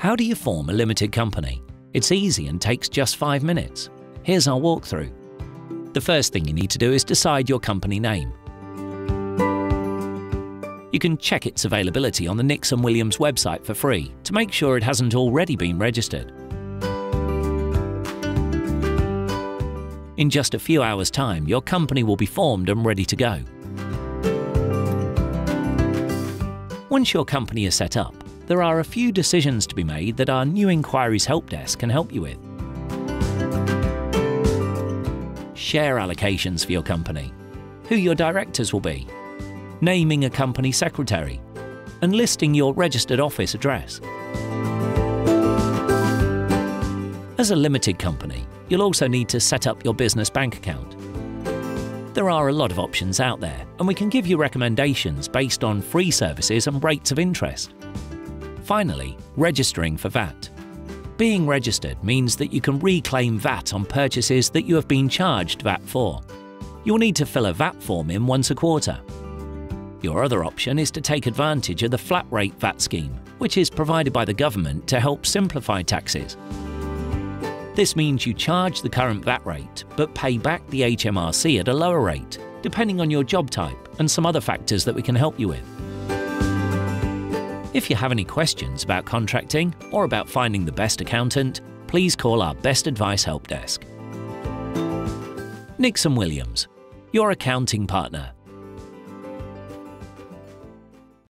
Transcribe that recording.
How do you form a limited company? It's easy and takes just five minutes. Here's our walkthrough. The first thing you need to do is decide your company name. You can check its availability on the Nixon Williams website for free to make sure it hasn't already been registered. In just a few hours' time, your company will be formed and ready to go. Once your company is set up, there are a few decisions to be made that our New Inquiries Help Desk can help you with. Share allocations for your company, who your directors will be, naming a company secretary, and listing your registered office address. As a limited company, you'll also need to set up your business bank account. There are a lot of options out there, and we can give you recommendations based on free services and rates of interest. Finally, registering for VAT. Being registered means that you can reclaim VAT on purchases that you have been charged VAT for. You'll need to fill a VAT form in once a quarter. Your other option is to take advantage of the flat rate VAT scheme, which is provided by the government to help simplify taxes. This means you charge the current VAT rate, but pay back the HMRC at a lower rate, depending on your job type and some other factors that we can help you with. If you have any questions about contracting or about finding the best accountant, please call our Best Advice Help Desk. Nixon Williams, your accounting partner